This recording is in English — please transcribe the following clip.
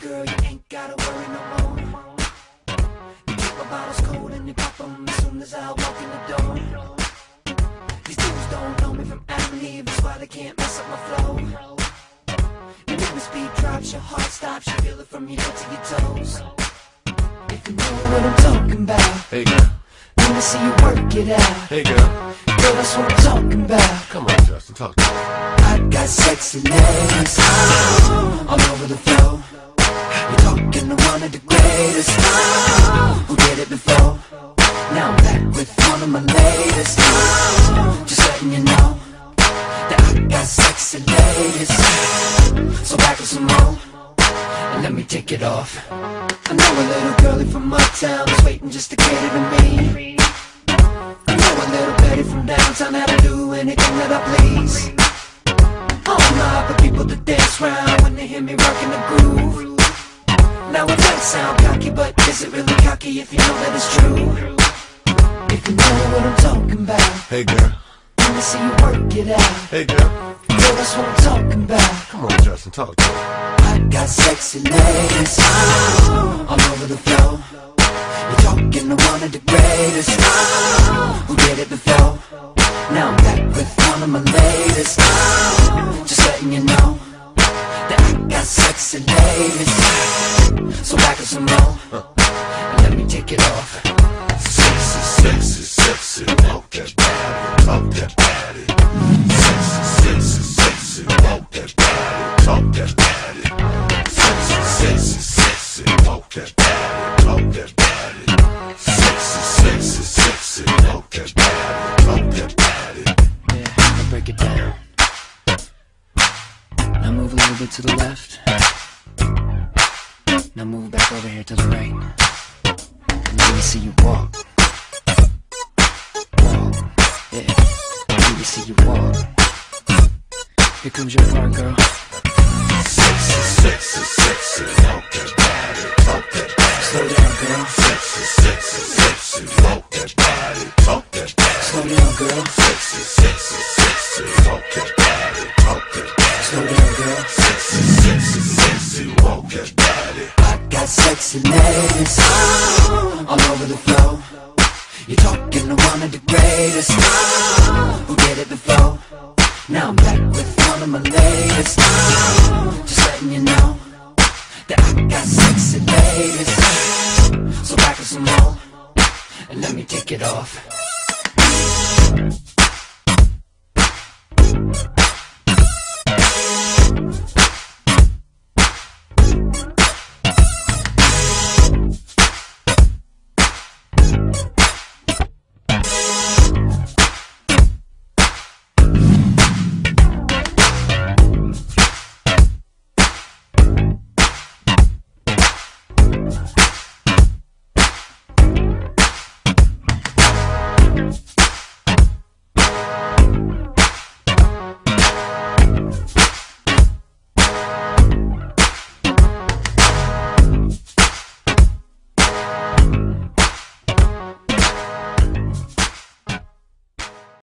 girl, you ain't gotta worry no more. You keep my bottles cold and you pop them as soon as I walk in the door. These dudes don't know me from Adam Eve, that's why they can't mess up my flow. You make me speed drops, your heart stops, you feel it from your head to your toes. If you know what I'm talking about, hey girl. Let me see you work it out. Hey girl. Girl, that's what I'm talking about. Come on, Justin, talk to me. I got sexy legs all over the floor. One of the greatest who did it before. Now I'm back with one of my latest. Just letting you know that I got sexy ladies. So back with some more and let me take it off. I know a little girlie from uptown is waiting just to cater to me. I know a little Betty from downtown to do anything that I please. My the people that dance round when they hear me rocking the groove. Now it might sound cocky, but is it really cocky if you know that it's true? If you know what I'm talking about, Hey girl, let me see you work it out. hey girl, Girl, that's what I'm talking about. come on Justin, talk to me. I got sexy ladies oh, all over the floor. You're talking to one of the greatest oh, who did it before. Now I'm back with one of my latest. Oh, just letting you know got sexy ladies. So back with some more. and Let me take it off. Sexy, sexy, sexy, walk that body, talk that body. Sexy, sexy, sexy, walk that body, talk that body. Sexy, sexy, sexy, walk that body, talk that body. Now move a little bit to the left. Now move back over here to the right. Let me see you walk. Walk. Yeah. Let me see you walk. Here comes your part, girl. Sexy, sexy, sexy, walk that body, talk that body. Slow down, girl. Sexy, sexy, the floor. You're talking to one of the greatest who did it before. Now I'm back with one of my latest. Just letting you know that I got sexy ladies. So back with some more and let me take it off.